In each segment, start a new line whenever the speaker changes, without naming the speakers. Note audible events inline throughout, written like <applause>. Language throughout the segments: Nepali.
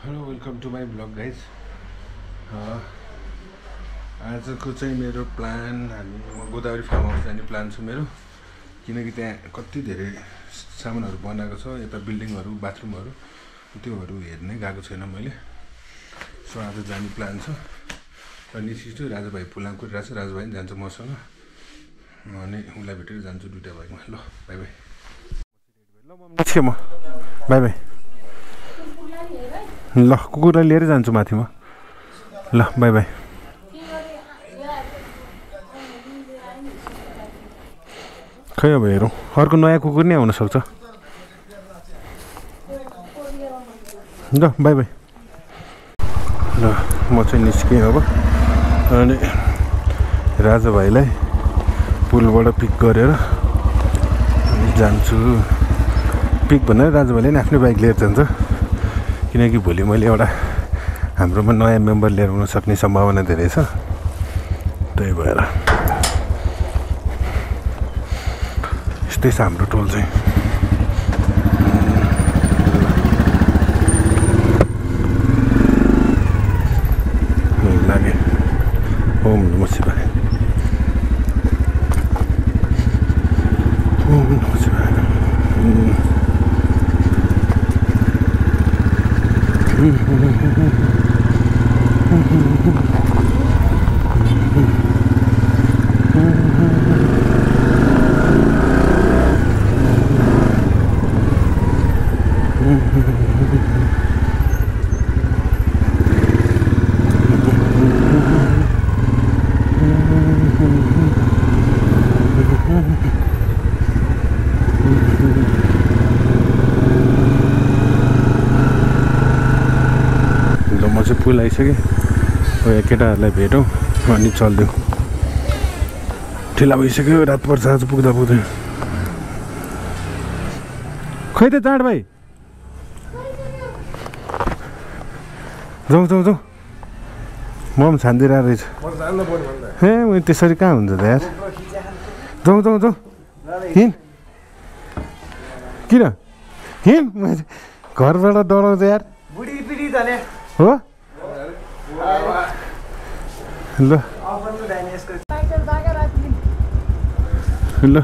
Hello welcome to my vlog guys आजको चाहिँ मेरो प्लान हामी म गोदावरी फार्म हाउस जाने प्लान छ मेरो। किनकि त्यहाँ कति धेरै सामानहरू बनाएको छ यता बिल्डिङहरू बाथरुमहरू त्योहरू हेर्नै गएको छैन मैले। सो आज जाने प्लान छ। र निस्किन्छु राजाभाइ पुलाङ कुरिरहेको छ राजाभाइ पनि जान्छ मसँग। अनि उसलाई भेटेर जान्छु दुइटा बाइकमा ल बाई बाई ल म बाई बाई ल कुकुरलाई लिएरै जान्छु माथि म ल बाई बाई। खै अब हेरौँ। अर्को नयाँ कुकुर नै आउनसक्छ ल बाई बाई। ल म चाहिँ निस्केँ अब। अनि राजा भाइलाई पुलबाट पिक गरेर जान्छु। पिक भनेर राजा भाइले नि आफ्नै बाइक लिएर जान्छ किनकि भोलि मैले एउटा हाम्रोमा नयाँ मेम्बर लिएर आउन सक्ने सम्भावना धेरै छ। त्यही भएर। यस्तै छ हाम्रो टोल चाहिँ। लागे। ओम नम Lo más se puede la dice केटाहरूलाई भेटौँ अनि चलिदिउँ। ढिला भइसक्यो रात पर्छ आज पुग्दा पुग्दै। खै त चाँड भाइ। जाउँ जाउँ जाउँ। म पनि छानिदिरहेको रहेछ। ए मैले त्यसरी कहाँ हुन्छ त यार? जाउँ जाउँ जाउँ। हिँड। किन? हिँड। <laughs> घरबाट डराउँछ यार। हो? ल
अफर त जाने यसको
ल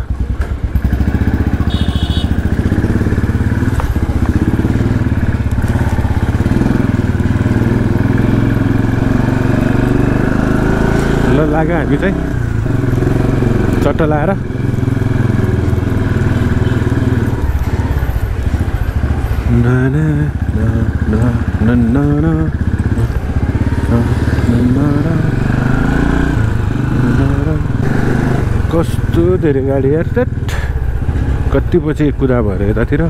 ल लाग्यो हामी चाहिँ चट्ट लाएर ना कस्तो धेरै गाडी यार त्यट कति पछि कुदा भएर यतातिर।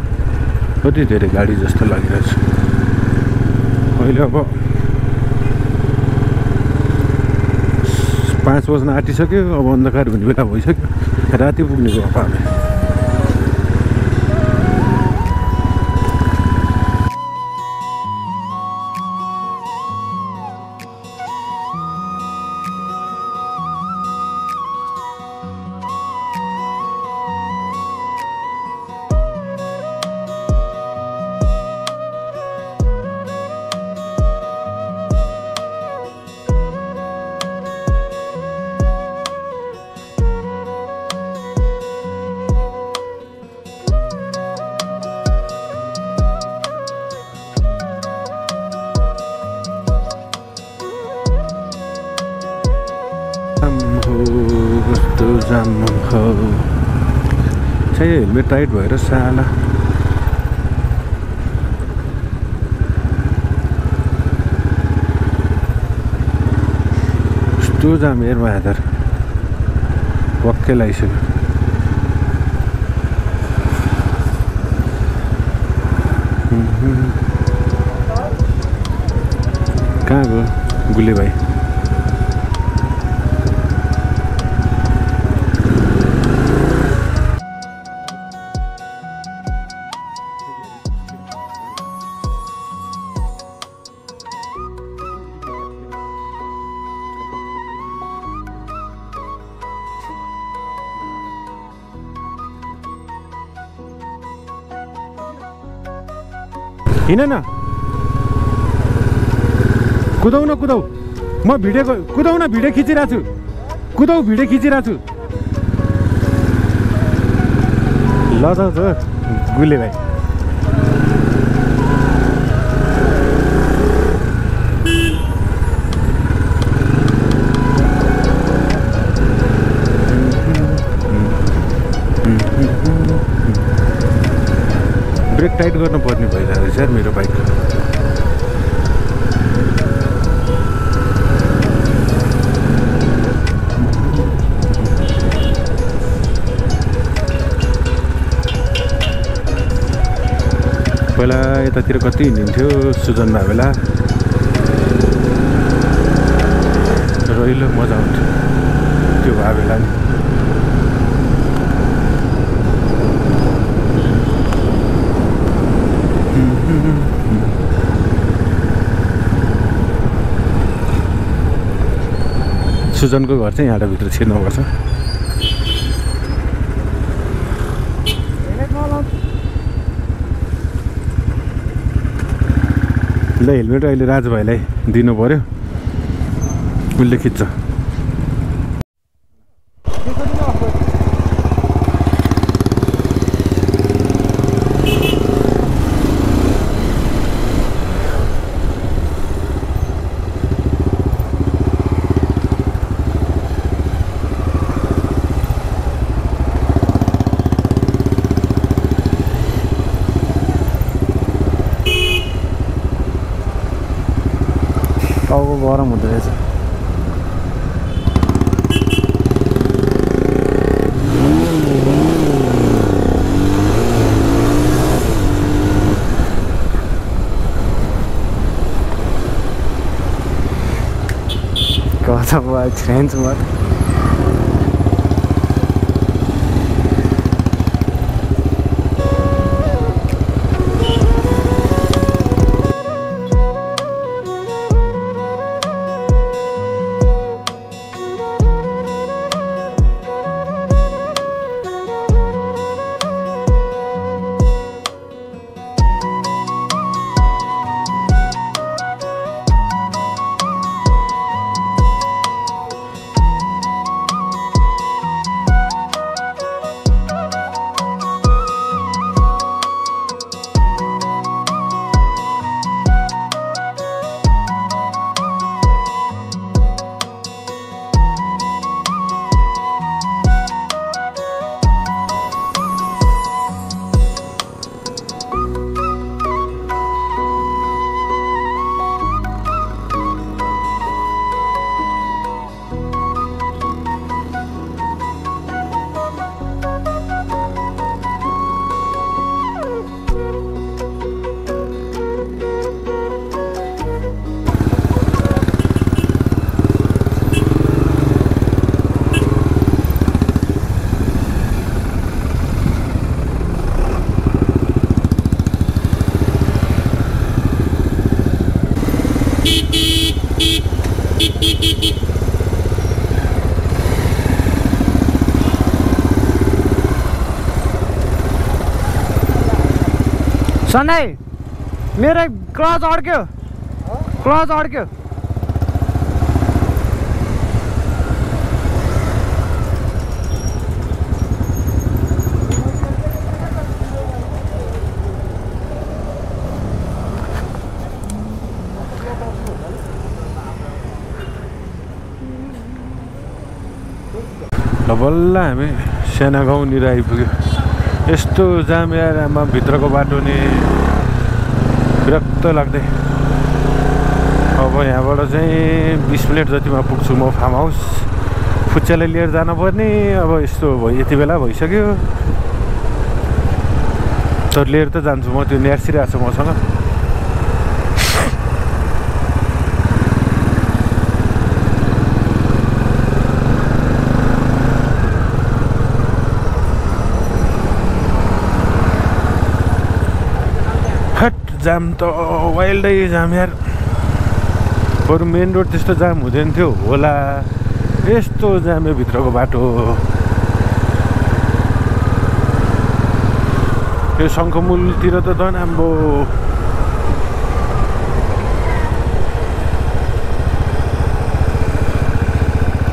कति धेरै गाडी जस्तो लागिरहेछ। अहिले अब पाँच बज्न आँटिसक्यो अब अन्धकार हुने बेला भइसक्यो। राति पुग्नेको अब हामी हेलमेट टाइट भएर साला कस्तो जाम हेर आधार पक्कै लगाइसक्यो कहाँ गयो गुले भाइ हिँड न। कुदाउ न कुदाउ। म भिडियो कुदाउ न भिडियो खिचिरहेको छु कुदाउ भिडियो खिचिरहेको छु ल त गुले भाइ। ब्रेक टाइट गर्नुपर्ने भइरहेको रहेछ मेरो बाइक। पहिला यतातिर कति हिँडिन्थ्यो सुजन भए बेला रहिलो मजा आउँथ्यो। त्यो भए बेला नि। सुजनको घर चाहिँ यहाँभित्र छिर्नुपर्छ ल हेलमेट अहिले राजु भाइलाई दिनु पऱ्यो उसले खिच्छ।
कता भयो फ्रेन्च मत सन्नाई मेरो क्लच अड्क्यो। क्लच अड्क्यो।
ल बल्ल हामी साना गाउँनिर आइपुग्यो। यस्तो जाम आमा भित्रको बाटो नि विरक्त लाग्दै अब यहाँबाट चाहिँ बिस मिनट जतिमा पुग्छु म फार्म हाउस फुच्चालाई लिएर जानुपर्ने अब यस्तो भयो यति बेला भइसक्यो तर लिएर त जान्छु म त्यो न्यार्सिरहेको छ मसँग जाम त वाइल्डै जाम यार। बरु मेन रोड त्यस्तो जाम हुँदैन थियो होला। यस्तो जाम भित्रको बाटो। यो शङ्खमुलतिर त झन् आम्बो।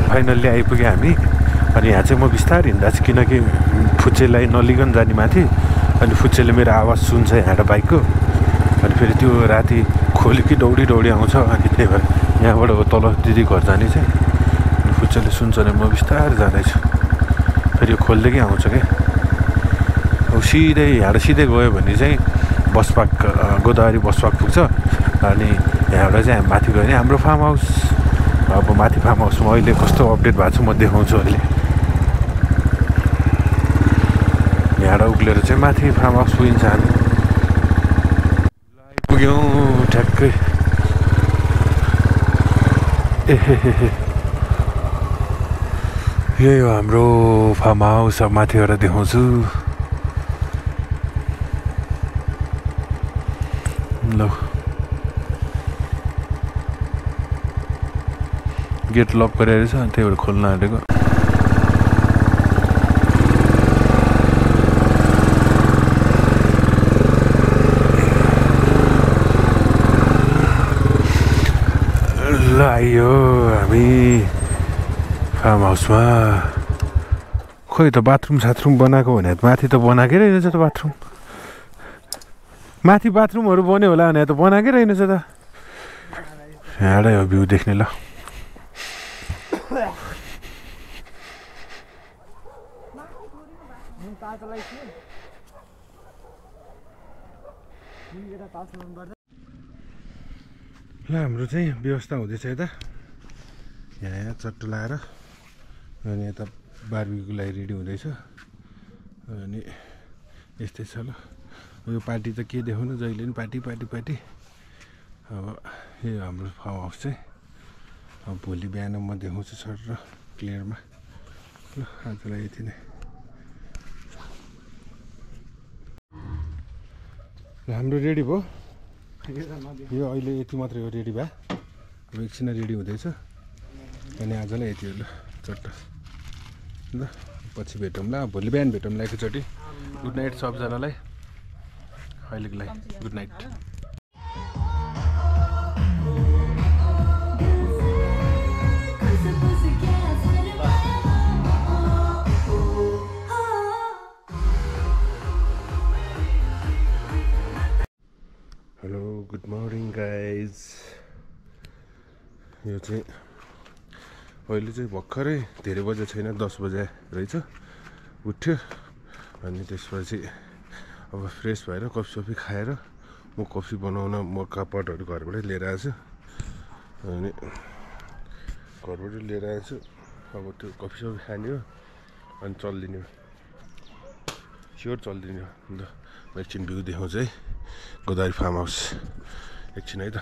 फाइनल्ली आइपुग्यो हामी। अनि यहाँ चाहिँ म बिस्तारै हिँड्दा चाहिँ किनकि फुच्चेलाई नलिकन जाने माथि। अनि फुच्चेले मेरो आवाज सुन्छ यहाँबाट बाइकको। फेरि त्यो राति खोली कि दौडी दौडी आउँछ अनि त्यही भएर यहाँबाट तल दिदी घर जाने चाहिँ अनि फुच्चेले सुन्छ भने म बिस्तारै जाँदैछु। फेरि यो खोलिदिएकै आउँछ क्या अब सिधै यहाँबाट सिधै गयो भने चाहिँ बस पार्क अ, गोदावरी बस पार्क पुग्छ। अनि यहाँबाट चाहिँ हामी माथि गयो भने हाम्रो फार्म हाउस। अब माथि फार्म हाउसमा अहिले कस्तो अपडेट भएको छ म देखाउँछु अहिले। यहाँबाट उक्लेर चाहिँ माथि फार्म हाउस पुगिन्छ हामी। ल, आइपुग्यौँ ठ्याक्कै ए यही हो हाम्रो फार्म हाउस माथिबाट देखाउँछु ल गेट लक गरेर छ त्यही भएर खोल्न आँटेको ल आइयो हामी फार्म हाउसमा खोइ त बाथरुम साथरुम बनाएको भने माथि त बनाएकै रहेनछ त बाथरुम। माथि बाथरुमहरू बन्यो होला भने त बनाएकै रहेनछ त। यहाँबाटै हो भ्यू देख्ने ल। ल हाम्रो चाहिँ व्यवस्था हुँदैछ यता। यहाँ चट्टु लाएर। अनि यता बार्बीको लागि रेडी हुँदैछ। अनि यस्तै छ ल। यो पार्टी त के देखाउनु जहिले पनि पार्टी पार्टी पार्टी। अब यो हाम्रो फार्म हाउस चाहिँ। अब भोलि बिहान म देखाउँछु सर र क्लियरमा। ल आजलाई यति नै। हाम्रो रेडी भयो। यो अहिले यति मात्रै हो रेडी भए। अब एकछिन रेडी हुँदैछ। अनि आजलाई यति हो ल चट्ट। ल पछि भेटौँला भोलि बिहान भेटौँला एकैचोटि। गुड नाइट सबजनालाई। अहिलेको लागि good night hello good morning guys यो चाहिँ अहिले चाहिँ भर्खरै धेरै बजे छैन दस बजे रहेछ। उठ्यो अनि त्यसपछि अब फ्रेस भएर कफी सफी खाएर म कफी बनाउन म कपटहरू घरबाटै लिएर आएको छु अनि घरबाटै लिएर आएको छु अब त्यो कफी सफी खाने हो अनि चलिदिने हो। स्योर चलिदिने हो। अन्त म एकछिन भ्यू देखाउँछु है। Godavari farm house. एकछिन है त।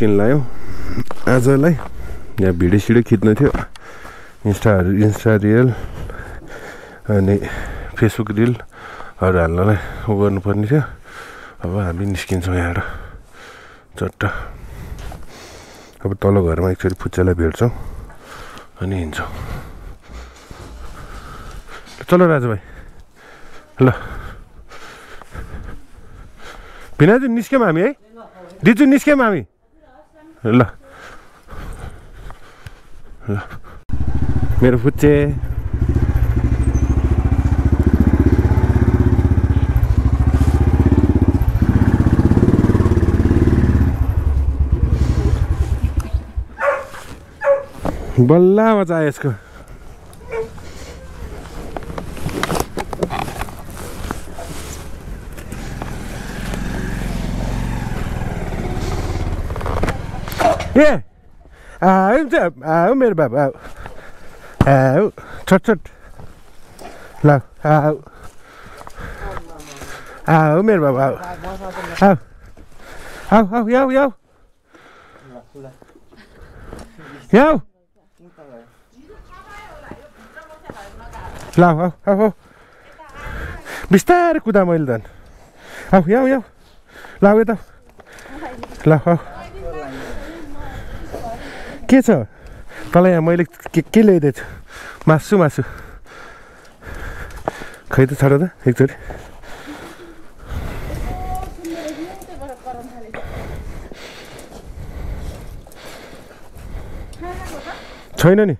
निस्किन लाग्यो आजलाई यहाँ भिडियो सिडियो खिच्नु थियो। इन्स्टाहरू इन्स्टा रिल अनि फेसबुक रिलहरू हाल्नलाई उ गर्नुपर्ने थियो। अब हामी निस्किन्छौँ यहाँबाट। चट्ट। अब तल घरमा एकचोटि फुच्चालाई भेट्छौँ अनि हिँड्छौँ। चलो राजुभाइ। ल। भिनाजु निस्क्यौँ हामी है? दिजु निस्क्यौँ हामी। ल ल मेरो फुच्चे बल्ल मजा आयो यसको ए आयो आयो मेरो बाबु आऊ आऊ ल आऊ आऊ मेरो बाबा आऊ आऊ आऊ आऊ याऊ याऊ याऊ ल आऊ आऊ आऊ बिस्तारै कुदा मैले त आऊ ल आऊ यता ल आऊ के छ तँलाई यहाँ मैले के के ल्याइदिएको छु मासु मासु खै त छाड त एकचोटि छैन नि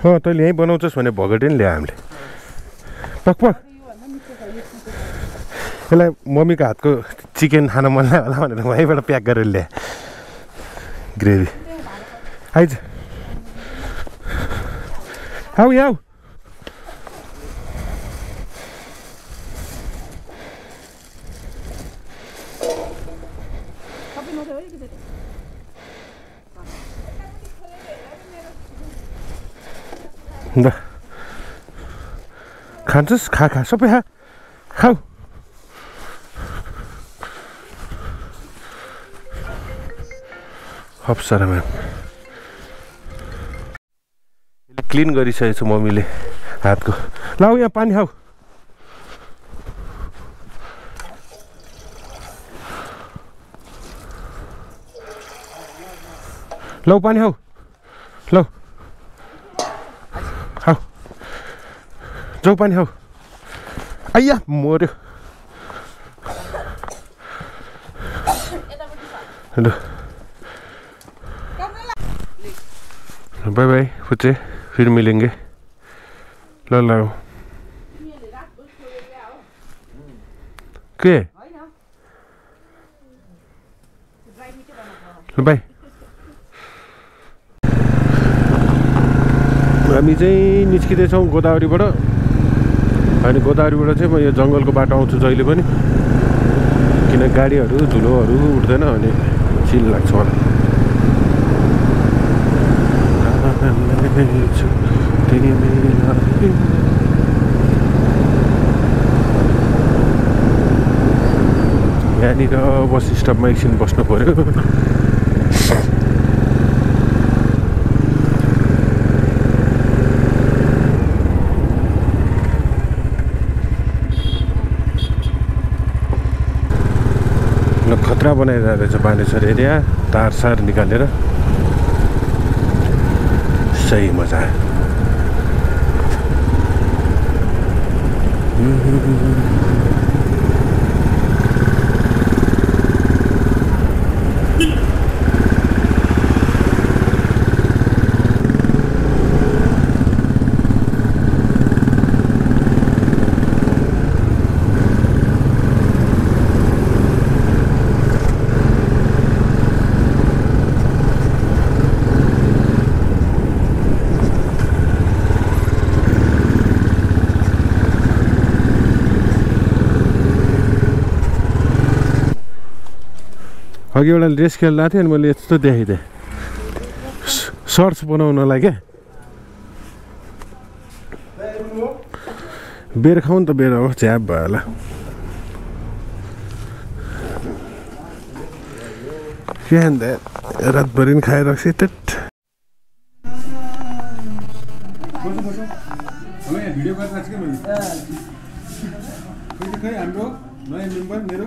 अँ तैँले यहीँ बनाउँछस् भने भगटे नि ल्यायो हामीले पक यसलाई मम्मीको हातको चिकन खान मन लाग्यो होला भनेर वहीँबाट प्याक गरेर ल्याएँ। ग्रेभी। आइज। आऊ आऊ। ल। खान्छस्? खा खा। सबै खा। खाऊ। अप्सरा म्याम क्लिन गरिसकेको छु मम्मीले हातको। ल आऊ यहाँ पानी खाऊ। लौ पानी खाऊ। लौ खाऊ। जाऊ पानी खाऊ। आइया मऱ्यो ल बाय बाय फुच्चे फिर मिलेंगे ल ल के बाई हामी चाहिँ निस्किँदैछौँ गोदावरीबाट। अनि गोदावरीबाट चाहिँ म यो जङ्गलको बाटो आउँछु जहिले पनि। किन गाडीहरू धुलोहरू उठ्दैन अनि चिल लाग्छ मलाई। यहाँनिर बस स्टपमा एकछिन बस्नु पऱ्यो खतरा बनाइरहेको रहेछ बानेश्वर एरिया तार सार निकालेर सही मजा आयो अघि एउटा ड्रेस खेल्दा थिएँ अनि मैले यस्तो देखाइदिएँ सर्ट्स बनाउनलाई क्या बेर खाउँ नि त बेर हो च्याप भयो होला। के अन्त रातभरि पनि खाइरहेको छु हाम्रो नयाँ मेम्बर मेरो।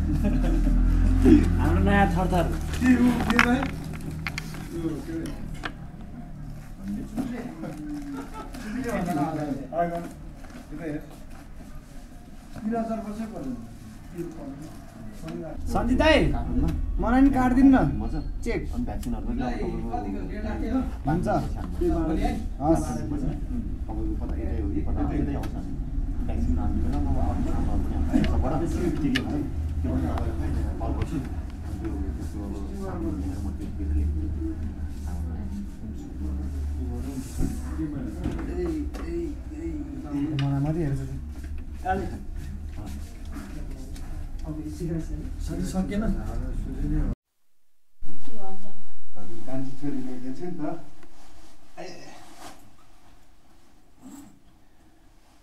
हाम्रो नयाँ थरथर।
भन्छ।
सन्जि दाइ मलाई नि काटिदिनु न चेक।
अनि भ्याक्सिनहरू पनि अब
हुन्छ
तपाईँको
हस्
भ्याक्सिन
हेर्छ
हजुर कान्छी छोरी ल्याइदिएको थियो नि त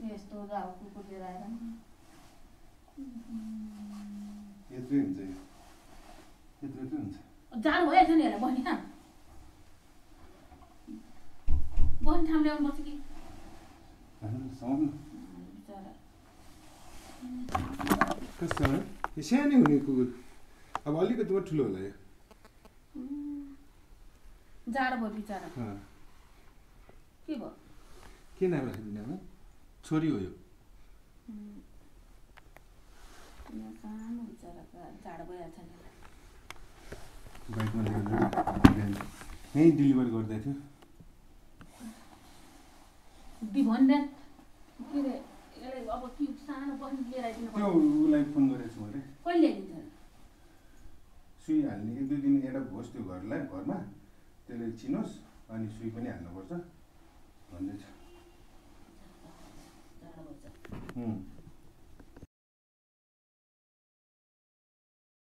यस्तो गाउँ कुकुर लिएर आएर
यत्रै हुन्छ यो यत्रो यत्रो
जानु भइहाल्छ नि हेर बहिनी कहाँ बहिनी ठाउँ ल्याउनु पर्छ कि?
कस्तो यो सानै हुने कुकुर। अब अलिकति मात्र ठुलो होला यो।
जाडो भयो बिचरा। के भयो?
के नाम राखिदिने अब छोरी हो यो।
जाडो भइहाल्छ नि।
बाइकमा लेखेर यहीँ डेलिभर गर्दै थियो। त्यो उसलाई फोन गरेको छु मैले। सुई हाल्ने एक दुई दिन एडप्ट होस् त्यो घरलाई घरमा। त्यसले चिनोस् अनि सुई पनि हाल्नुपर्छ। भन्दैछ।